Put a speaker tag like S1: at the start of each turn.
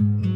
S1: you